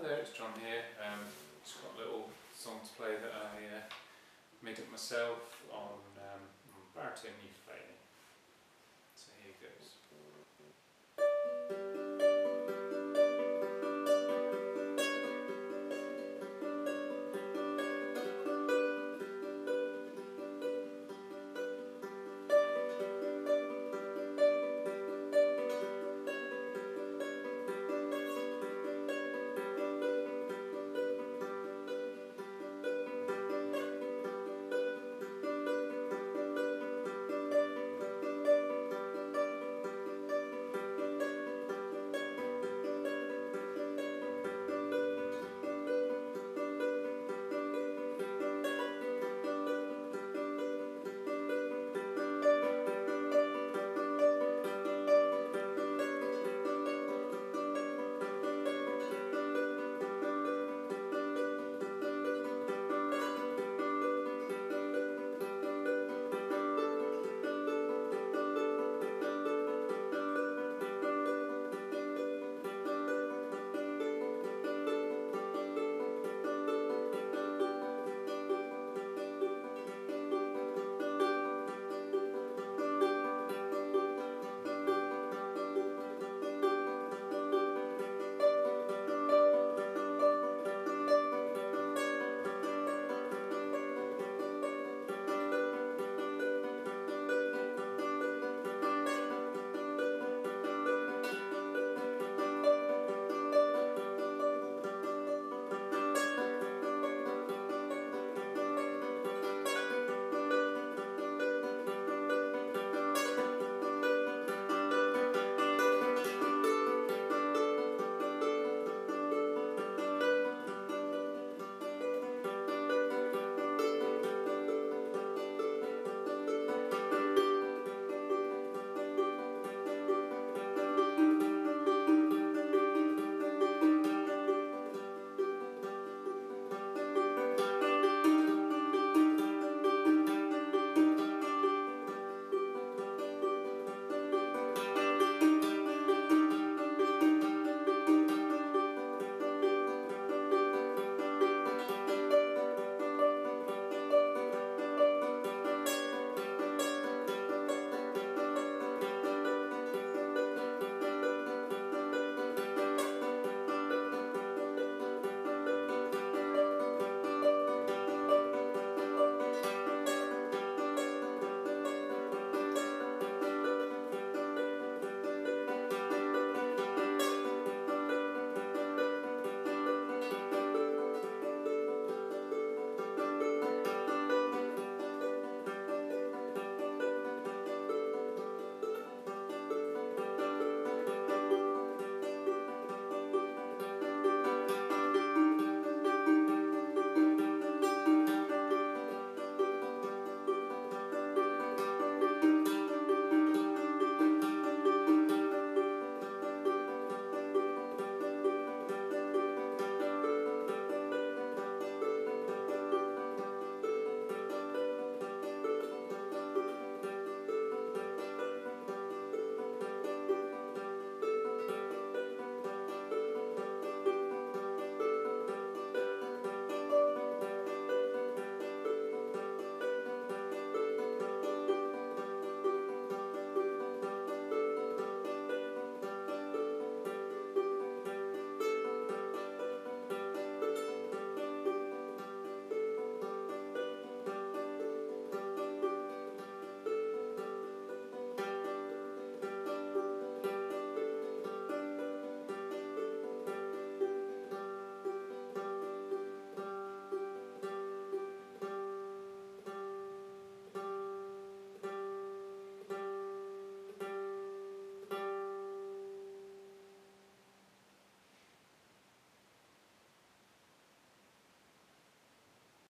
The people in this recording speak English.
There, it's John here. Um, just got a little song to play that I uh, made up myself on um, baritone ukulele. So here goes.